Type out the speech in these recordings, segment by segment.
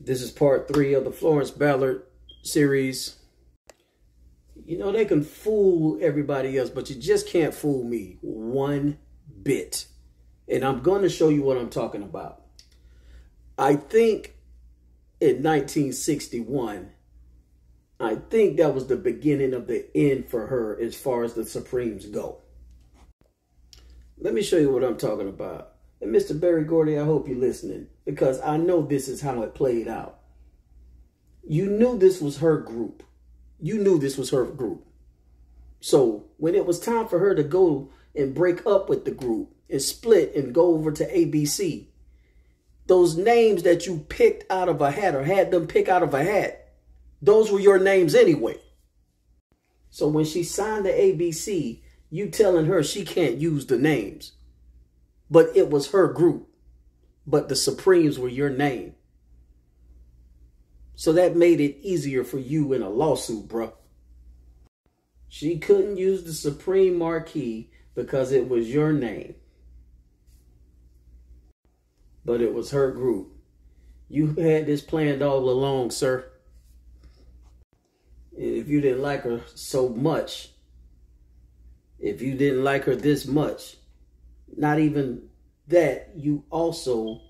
This is part three of the Florence Ballard series. You know, they can fool everybody else, but you just can't fool me one bit. And I'm going to show you what I'm talking about. I think in 1961, I think that was the beginning of the end for her as far as the Supremes go. Let me show you what I'm talking about. And Mr. Berry Gordy, I hope you're listening because I know this is how it played out. You knew this was her group. You knew this was her group. So when it was time for her to go and break up with the group and split and go over to ABC, those names that you picked out of a hat or had them pick out of a hat, those were your names anyway. So when she signed the ABC, you telling her she can't use the names. But it was her group. But the Supremes were your name. So that made it easier for you in a lawsuit, bro. She couldn't use the Supreme Marquee because it was your name. But it was her group. You had this planned all along, sir. If you didn't like her so much, if you didn't like her this much, not even that, you also,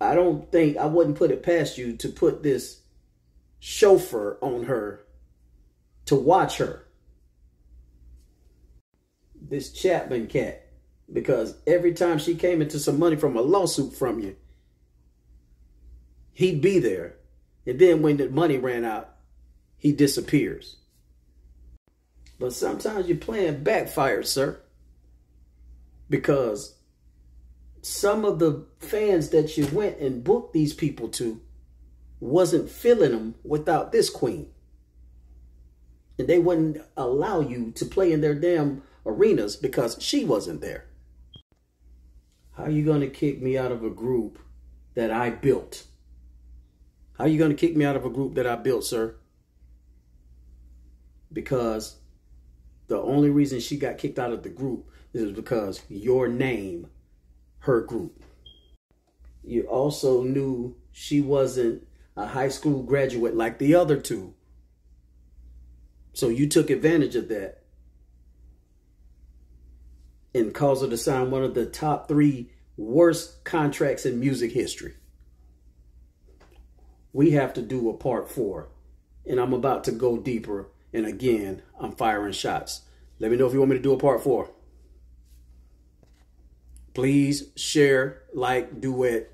I don't think, I wouldn't put it past you to put this chauffeur on her to watch her. This Chapman cat. Because every time she came into some money from a lawsuit from you, he'd be there. And then when the money ran out, he disappears. But sometimes your plan backfires, sir. Because some of the fans that you went and booked these people to wasn't filling them without this queen. And they wouldn't allow you to play in their damn arenas because she wasn't there. How are you going to kick me out of a group that I built? How are you going to kick me out of a group that I built, sir? Because the only reason she got kicked out of the group is because your name, her group. You also knew she wasn't a high school graduate like the other two. So you took advantage of that and caused her to sign one of the top three worst contracts in music history. We have to do a part four, and I'm about to go deeper and again, I'm firing shots. Let me know if you want me to do a part four. Please share, like, duet,